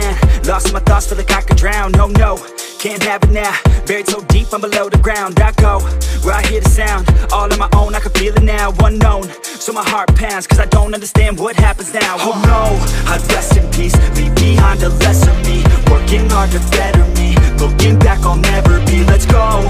down Lost my thoughts, feel like I could drown. No, no, can't have it now. Buried so deep, I'm below the ground. I go, where I hear the sound. All on my own, I can feel it now. Unknown, so my heart pounds Cause I don't understand what happens now. Oh no, I'd rest in peace. Leave behind a lesser me Working hard to better me. Looking back, I'll never be. Let's go,